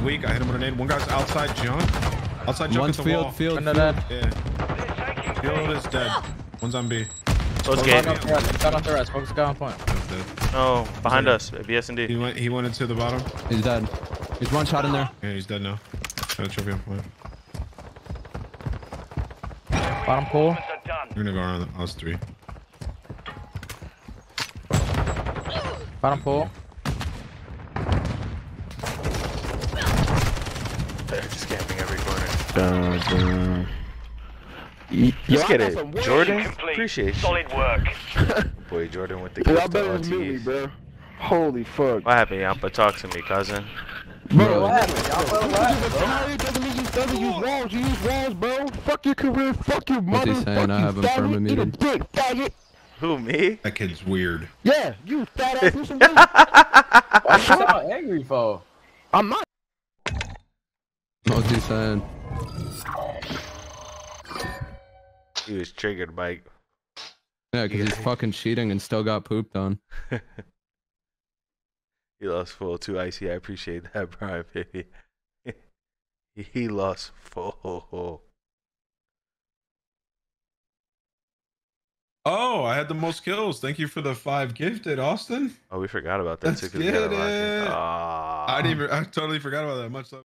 weak. I hit him with a nade. One guy's outside junk. Outside junk One's at the field, wall. field, Window field. dead. Yeah. Field is dead. One's on B. Let's Got off the rest. Got off the rest. Focus guy on point. One's dead. No, behind us. BS and He went. He went into the bottom. He's dead. He's one shot in there. Yeah, he's dead now. Got a trophy on point. Bottom pool. We're gonna go around us three. Bottom pool. Just camping every corner. Dun, dun. Y- Yo, Let's get it. some work. Jordan, appreciate. Solid work. Boy, Jordan with the Y'all gift better than me, bro. Holy fuck. What happened, Yampa? Talk to me, cousin. Bro, what happened? Y'all fell what, bro? Doesn't mean you use walls. You use walls, bro. Fuck your career. Fuck your What's mother. he saying? Fuck I you, have him faggot. perma Eat a dick, faggot. Who, me? That kid's weird. Yeah, you fat ass. Listen to me. Why you sound angry for? I'm not. What's he saying? He was triggered, Mike. Yeah, because he's fucking cheating and still got pooped on. He lost full too, Icy. I appreciate that, Brian, baby. he lost full. Oh, I had the most kills. Thank you for the five gifted, Austin. Oh, we forgot about that Let's too. 'cause we got get a lot of- ah. it. Aw. I didn't even. I totally forgot about that. Much love.